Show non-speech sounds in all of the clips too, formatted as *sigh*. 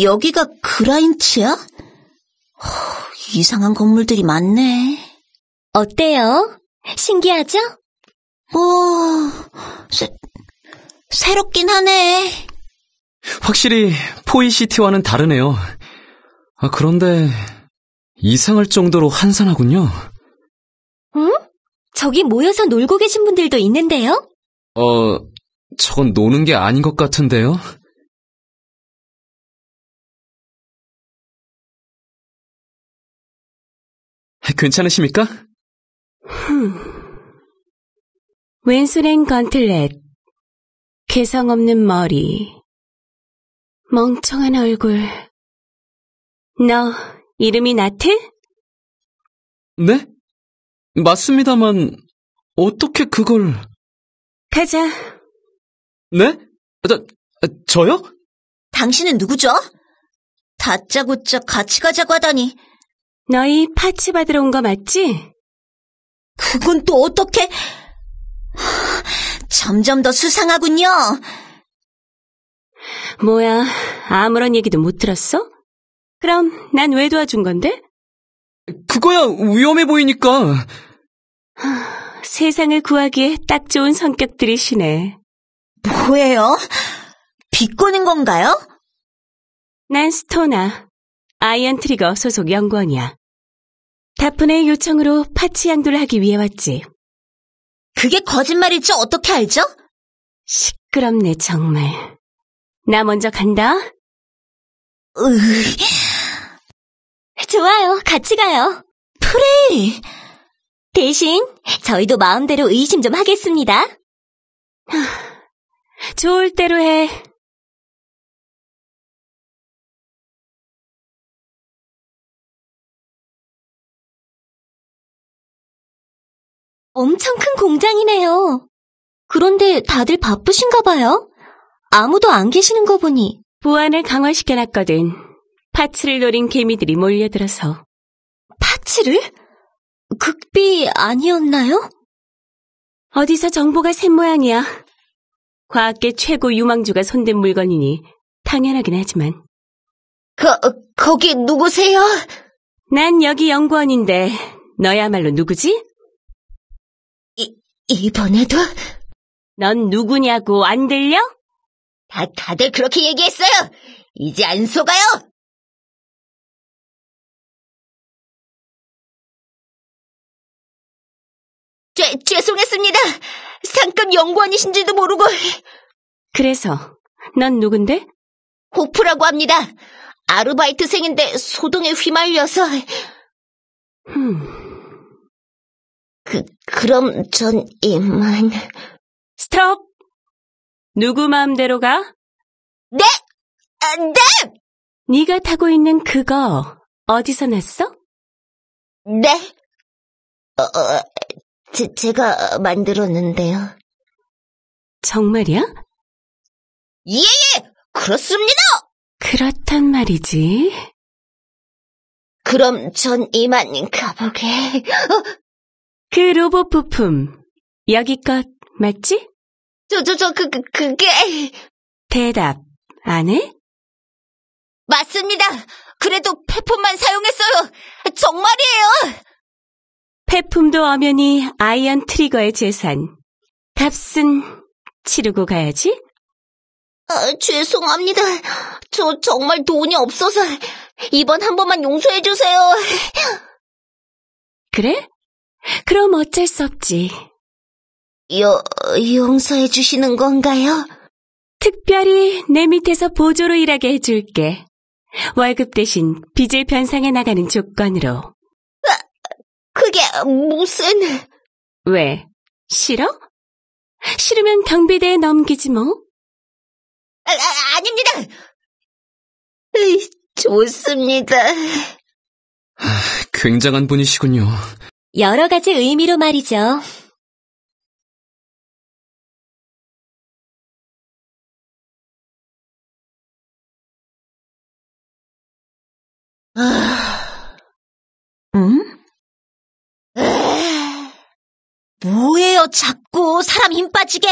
여기가 그라인츠야? 허, 이상한 건물들이 많네. 어때요? 신기하죠? 오, 새, 새롭긴 하네. 확실히 포이시티와는 다르네요. 아, 그런데 이상할 정도로 한산하군요. 응? 저기 모여서 놀고 계신 분들도 있는데요? 어, 저건 노는 게 아닌 것 같은데요? 괜찮으십니까? 왼손엔 건틀렛, 개성 없는 머리, 멍청한 얼굴. 너 이름이 나트? 네? 맞습니다만, 어떻게 그걸... 가자. 네? 저, 저요? 당신은 누구죠? 다짜고짜 같이 가자고 하다니. 너희 파츠 받으러 온 거 맞지? 그건 또 어떻게... 점점 더 수상하군요. 뭐야, 아무런 얘기도 못 들었어? 그럼 난 왜 도와준 건데? 그거야 위험해 보이니까. 하, 세상을 구하기에 딱 좋은 성격들이시네. 뭐예요? 비꼬는 건가요? 난 스토나, 아이언 트리거 소속 연구원이야. 다프네의 요청으로 parts 양도를 하기 위해 왔지. 그게 거짓말일지 어떻게 알죠? 시끄럽네, 정말. 나 먼저 간다. 으이, 좋아요. 같이 가요. 프레이. 대신 저희도 마음대로 의심 좀 하겠습니다. 좋을 대로 해. 엄청 큰 공장이네요. 그런데 다들 바쁘신가 봐요? 아무도 안 계시는 거 보니. 보안을 강화시켜놨거든. 파츠를 노린 개미들이 몰려들어서. 파츠를? 극비 아니었나요? 어디서 정보가 샌 모양이야. 과학계 최고 유망주가 손댄 물건이니 당연하긴 하지만. 거, 거기 누구세요? 난 여기 연구원인데 너야말로 누구지? 이번에도? 넌 누구냐고 안 들려? 다, 다들 그렇게 얘기했어요. 이제 안 속아요. 죄, 죄송했습니다. 상급 연구원이신지도 모르고. 그래서 넌 누군데? 호프라고 합니다. 아르바이트생인데 소동에 휘말려서. 흠. 그, 그럼 전 이만. 스톱! 누구 마음대로 가? 네! 아, 네! 네가 타고 있는 그거 어디서 났어? 네? 어, 어, 제, 제가 만들었는데요. 정말이야? 예, 예! 그렇습니다! 그렇단 말이지. 그럼 전 이만 가보게. 어, 그 로봇 부품 여기 것 맞지? 저, 저, 저, 그, 그, 그게. 대답 안 해? 맞습니다. 그래도 폐품만 사용했어요. 정말이에요. 폐품도 엄연히 아이언 트리거의 재산. 값은 치르고 가야지. 아, 죄송합니다. 저 정말 돈이 없어서 이번 한 번만 용서해 주세요. 그래? 그럼 어쩔 수 없지. 여, 용서해 주시는 건가요? 특별히 내 밑에서 보조로 일하게 해줄게. 월급 대신 빚을 변상해 나가는 조건으로. 그게 무슨... 왜? 싫어? 싫으면 경비대에 넘기지 뭐. 아, 아, 아닙니다. 으이, 좋습니다. 굉장한 분이시군요. 여러 가지 의미로 말이죠. 아, 응? 뭐예요, 자꾸 사람 힘 빠지게.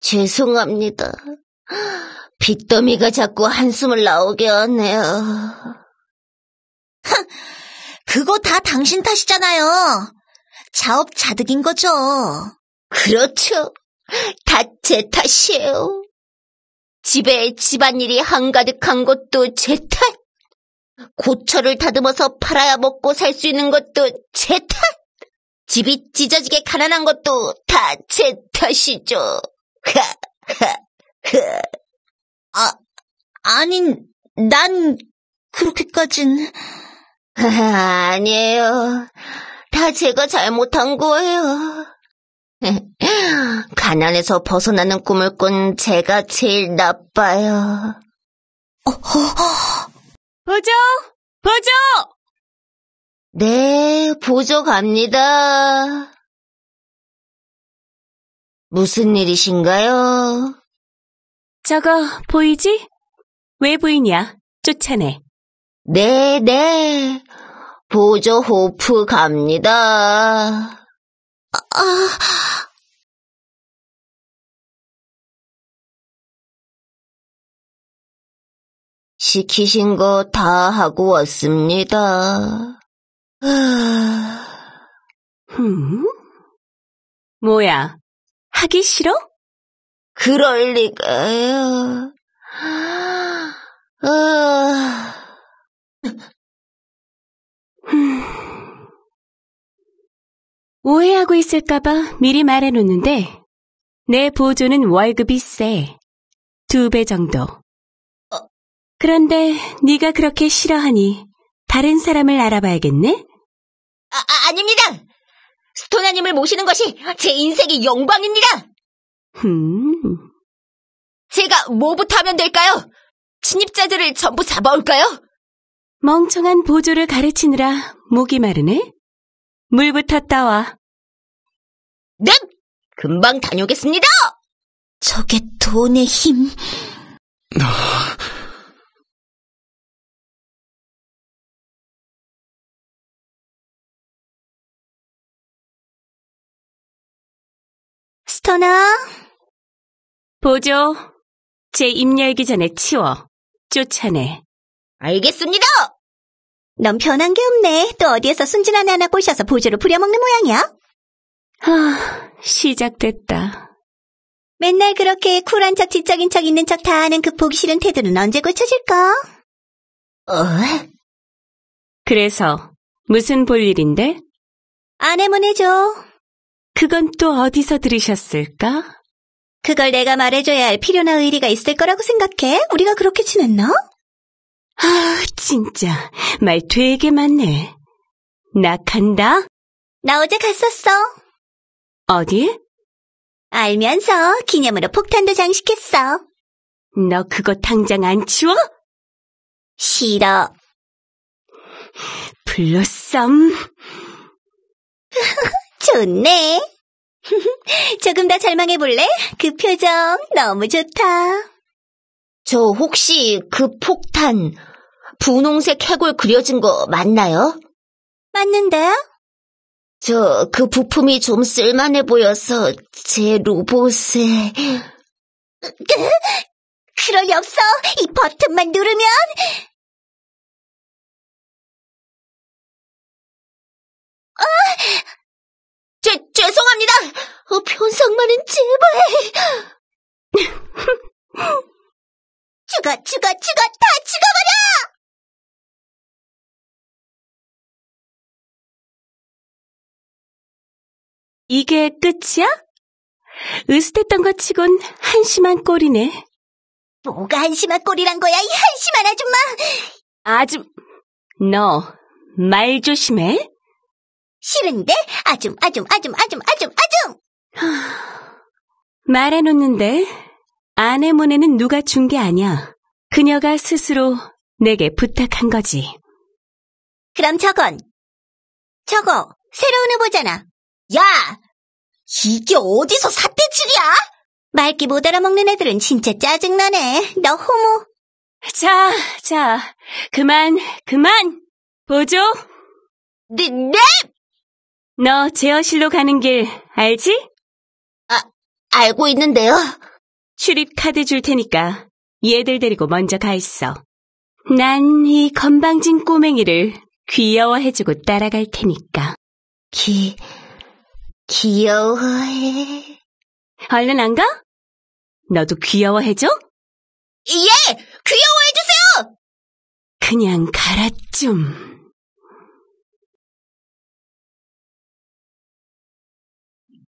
죄송합니다. 빚더미가 자꾸 한숨을 나오게 하네요. 그거 다 당신 탓이잖아요. 자업자득인 거죠. 그렇죠. 다 제 탓이에요. 집에 집안일이 한가득한 것도 제 탓. 고철을 다듬어서 팔아야 먹고 살 수 있는 것도 제 탓. 집이 찢어지게 가난한 것도 다 제 탓이죠. 아, 아닌, 난 그렇게까진... 아니에요. 다 제가 잘못한 거예요. *laughs* 가난에서 벗어나는 꿈을 꾼 제가 제일 나빠요. 보조! 보조! 네, 보조 갑니다. 무슨 일이신가요? 저거 보이지? 왜 보이냐? 쫓아내. 네, 네. 보조 호프 갑니다. 시키신 거 다 하고 왔습니다. 아, 흠? 뭐야? 하기 싫어? 그럴 리가요. 아, 오해하고 있을까봐 미리 말해놓는데 내 보조는 월급이 세. 두 배 정도. 그런데 네가 그렇게 싫어하니 다른 사람을 알아봐야겠네? 아, 아, 아닙니다. 스토나님을 모시는 것이 제 인생의 영광입니다. 흠, 제가 뭐부터 하면 될까요? 침입자들을 전부 잡아올까요? 멍청한 보조를 가르치느라 목이 마르네? 물부터 따와. 네! 금방 다녀오겠습니다! 저게 돈의 힘. 스토나, 보조, 제 입 열기 전에 치워. 쫓아내. 알겠습니다! 넌 변한 게 없네. 또 어디에서 순진한 애 하나 꼬셔서 보조를 부려먹는 모양이야? 하, 시작됐다. 맨날 그렇게 쿨한 척, 지적인 척, 있는 척 다 하는 그 보기 싫은 태도는 언제 고쳐질까? 어? 그래서 무슨 볼일인데? 아내문 해줘. 그건 또 어디서 들으셨을까? 그걸 내가 말해줘야 할 필요나 의리가 있을 거라고 생각해? 우리가 그렇게 지냈나? 아, 진짜 말 되게 많네. 나 간다. 나 어제 갔었어. 어디? 알면서 기념으로 폭탄도 장식했어. 너 그거 당장 안 치워? 싫어. 블러썸. *laughs* 좋네. *laughs* 조금 더 절망해 볼래? 그 표정 너무 좋다. 저 혹시 그 폭탄, 분홍색 해골 그려진 거 맞나요? 맞는데? 저그 부품이 좀 쓸만해 보여서 제 로봇에... 그럴 리 없어. 이 버튼만 누르면 죄, 죄송합니다! 어, 편상만은 제발! 죽어, 죽어, 죽어, 다 죽어버려! 이게 끝이야? 으스댔던 것 치곤 한심한 꼴이네. 뭐가 한심한 꼴이란 거야, 이 한심한 아줌마! 아줌, 너, 말 조심해. 싫은데? 아줌, 아줌, 아줌, 아줌, 아줌, 아줌! *sighs* 말해놓는데, 아내모네는 누가 준 게 아니야. 그녀가 스스로 내게 부탁한 거지. 그럼 저건. 저거, 새로운 후보잖아. 야! 이게 어디서 삿대질이야? 말기 못 알아먹는 애들은 진짜 짜증나네. 너 호모. 자, 자, 그만, 그만! 보조, 네, 네! 너 제어실로 가는 길 알지? 알고 있는데요. 출입 카드 줄 테니까 얘들 데리고 먼저 가 있어. 난 이 건방진 꼬맹이를 귀여워해주고 따라갈 테니까. 기, 귀여워해. 얼른 안 가? 너도 귀여워해줘? 예! 귀여워해주세요! 그냥 가라 좀.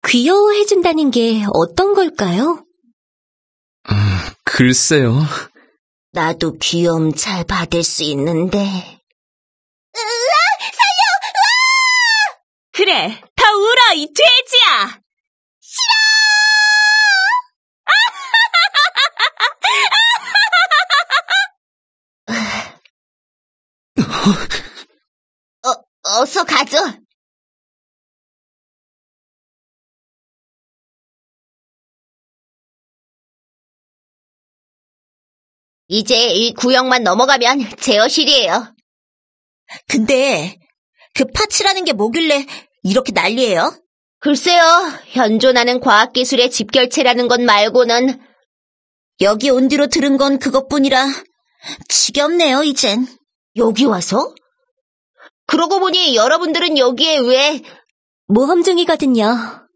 귀여워해준다는 게 어떤 걸까요? 아, 글쎄요. 나도 귀여움 잘 받을 수 있는데. 그래, 이 돼지야! *laughs* 어, 어서 가죠. 이제 이 구역만 넘어가면 제어실이에요. 근데 그 파츠라는 게 뭐길래 이렇게 난리예요? 글쎄요, 현존하는 과학기술의 집결체라는 것 말고는 여기 온 뒤로 들은 건 그것뿐이라 지겹네요, 이젠. 여기 와서? 그러고 보니 여러분들은 여기에 왜 모험중이거든요.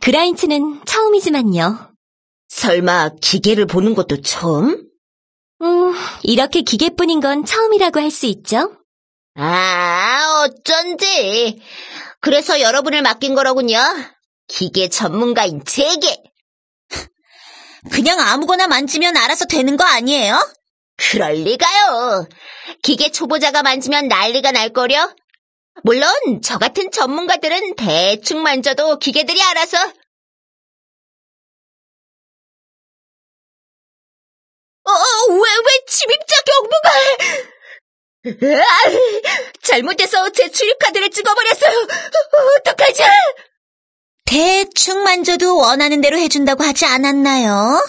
그라인츠는 처음이지만요. 설마 기계를 보는 것도 처음? 음, 이렇게 기계뿐인 건 처음이라고 할 수 있죠? 아, 어쩐지. 그래서 여러분을 맡긴 거로군요. 기계 전문가인 제게. 그냥 아무거나 만지면 알아서 되는 거 아니에요? 그럴 리가요. 기계 초보자가 만지면 난리가 날 거려. 물론 저 같은 전문가들은 대충 만져도 기계들이 알아서. 어, 어, 왜, 왜 침입자 경보가? 잘못해서 제 출입카드를 찍어버렸어요. 어, 어떡하지? 대충 만져도 원하는 대로 해준다고 하지 않았나요?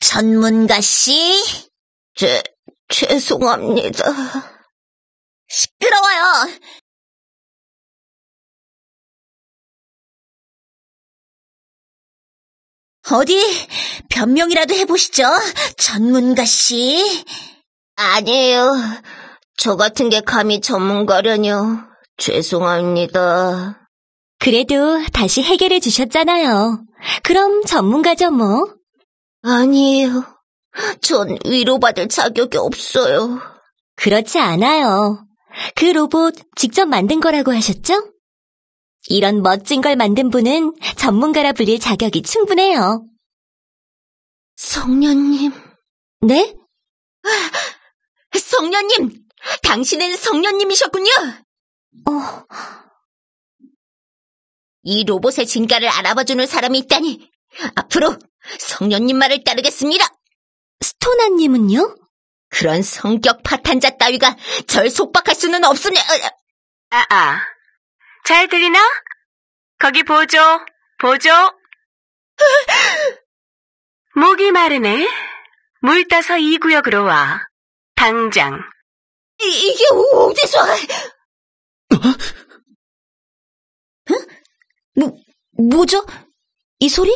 전문가 씨? 죄, 죄송합니다. 시끄러워요. 어디 변명이라도 해보시죠, 전문가 씨. 아니에요. 저 같은 게 감히 전문가려뇨. 죄송합니다. 그래도 다시 해결해 주셨잖아요. 그럼 전문가죠, 뭐. 아니에요. 전 위로받을 자격이 없어요. 그렇지 않아요. 그 로봇 직접 만든 거라고 하셨죠? 이런 멋진 걸 만든 분은 전문가라 불릴 자격이 충분해요. 성녀님, 네? 성녀님! 당신은 성녀님이셨군요! 어, 이 로봇의 진가를 알아봐주는 사람이 있다니! 앞으로 성녀님 말을 따르겠습니다! 스토나님은요? 그런 성격 파탄자 따위가 절 속박할 수는 없으네! 어, 아, 아. 잘 들리나? 거기 보조, 보조. 목이 마르네. 물 따서 이 구역으로 와. 당장. 이, 이게 어디서... 뭐죠? 이 소리?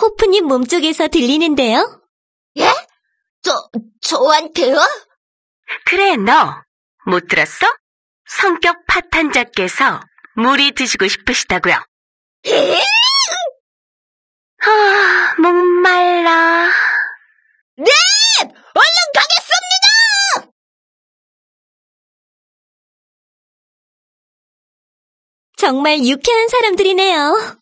호프님 몸쪽에서 들리는데요? 예? 저, 저한테요? 그래, 너. 못 들었어? 성격 파탄자께서 물이 드시고 싶으시다고요. 에? 아, 목말라. 네! 얼른 가겠 정말 유쾌한 사람들이네요.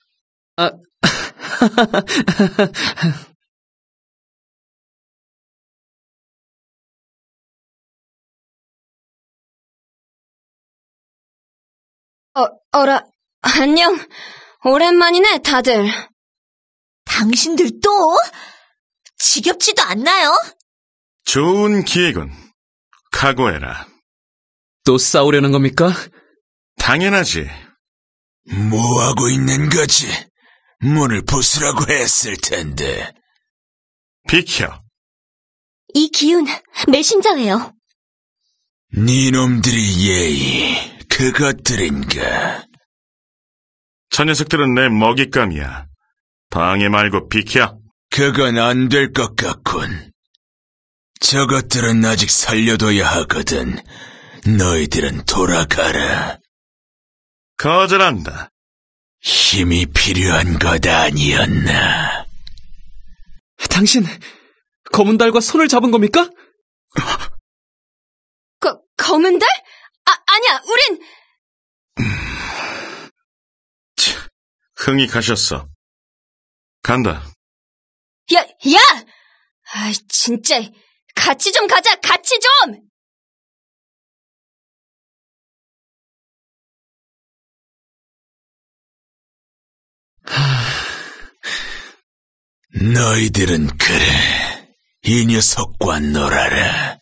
아, *laughs* 어, 어라, 안녕. 오랜만이네, 다들. 당신들 또? 지겹지도 않나요? 좋은 기회군. 각오해라. 또 싸우려는 겁니까? 당연하지. 뭐하고 있는 거지? 문을 부수라고 했을 텐데. 비켜. 이 기운, 메신저예요. 니놈들이 예의, 그것들인가? 저 녀석들은 내 먹잇감이야. 방해 말고 비켜. 그건 안 될 것 같군. 저것들은 아직 살려둬야 하거든. 너희들은 돌아가라. 거절한다. 힘이 필요한 것 아니었나? 당신, 검은 달과 손을 잡은 겁니까? 거, 검은 달? 아, 아니야, 우린! 흥이 가셨어. 간다. 야, 야! 아, 진짜. 같이 좀 가자, 같이 좀! 너희들은 그래. 이 녀석과 놀아라.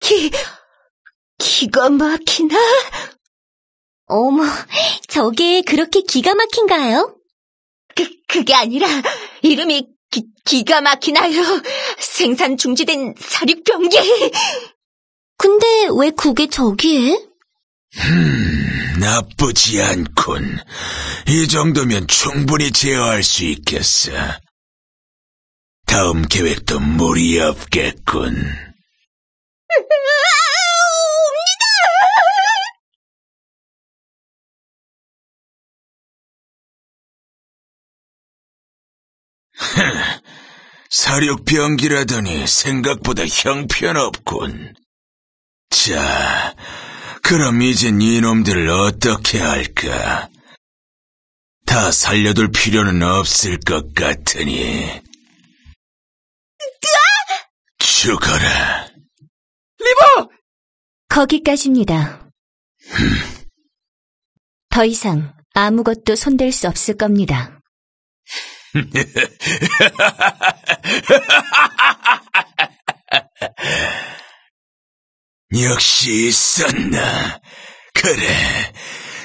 기, 기가 막히나? 어머, 저게 그렇게 기가 막힌가요? 그, 그게 아니라, 이름이 기, 기가 막히나요. 생산 중지된 사륙병기. 근데 왜 그게 저기에? 나쁘지 않군. 이 정도면 충분히 제어할 수 있겠어. 다음 계획도 무리 없겠군. *laughs* 사륙병기라더니 생각보다 형편없군. 자, 그럼 이젠 이놈들을 어떻게 할까? 다 살려둘 필요는 없을 것 같으니. 죽어라. 거기까지입니다. 더 이상 아무것도 손댈 수 없을 겁니다. *laughs* 역시 있었나. 그래,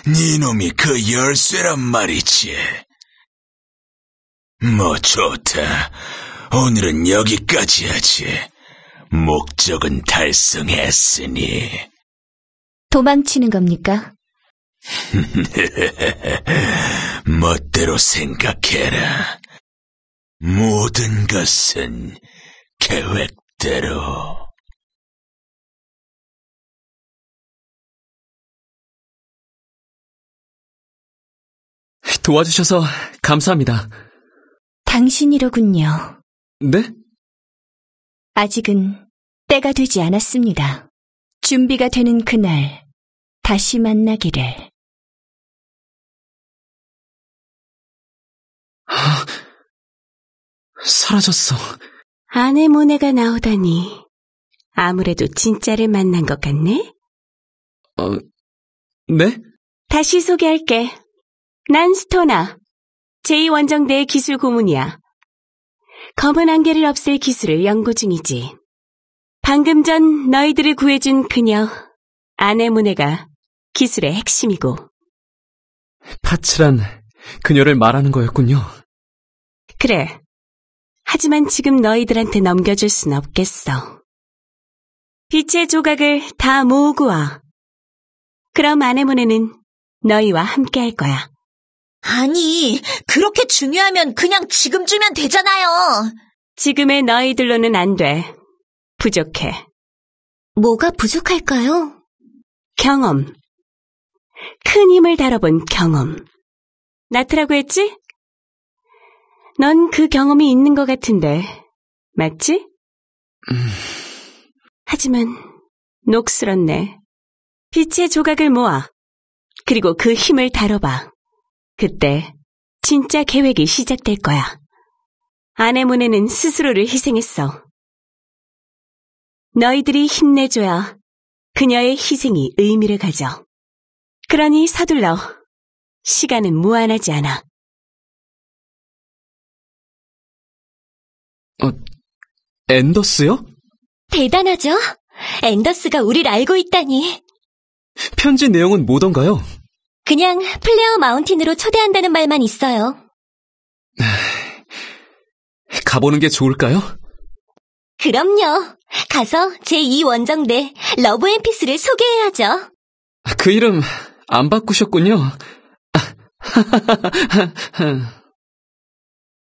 네 놈이 그 열쇠란 말이지. 뭐 좋다. 오늘은 여기까지 하지. 목적은 달성했으니. 도망치는 겁니까? *laughs* 멋대로 생각해라. 모든 것은 계획대로. 도와주셔서 감사합니다. 당신이로군요. 네? 아직은 때가 되지 않았습니다. 준비가 되는 그날 다시 만나기를. 사라졌어. 아내모네가 나오다니. 아무래도 진짜를 만난 것 같네? 어, 네? 다시 소개할게. 난 스토나. 제2원정대의 기술 고문이야. 검은 안개를 없앨 기술을 연구 중이지. 방금 전 너희들을 구해준 그녀, 아내모네가 기술의 핵심이고. 파츠란 그녀를 말하는 거였군요. 그래. 하지만 지금 너희들한테 넘겨줄 순 없겠어. 빛의 조각을 다 모으고 와. 그럼 아내모네는 너희와 함께 할 거야. 아니, 그렇게 중요하면 그냥 지금 주면 되잖아요. 지금의 너희들로는 안 돼. 부족해. 뭐가 부족할까요? 경험. 큰 힘을 다뤄본 경험. 나트라고 했지? 넌 그 경험이 있는 것 같은데, 맞지? 하지만, 녹슬었네. 빛의 조각을 모아. 그리고 그 힘을 다뤄봐. 그때, 진짜 계획이 시작될 거야. 아내모네는 스스로를 희생했어. 너희들이 힘내줘야 그녀의 희생이 의미를 가져. 그러니 서둘러. 시간은 무한하지 않아. 앤더스요? 대단하죠? 앤더스가 우릴 알고 있다니. 편지 내용은 뭐던가요? 그냥 플레어 마운틴으로 초대한다는 말만 있어요. *sighs* 가보는 게 좋을까요? 그럼요. 가서 제2원정대 Love and Peace를 소개해야죠. 그 이름 안 바꾸셨군요. *laughs* *laughs*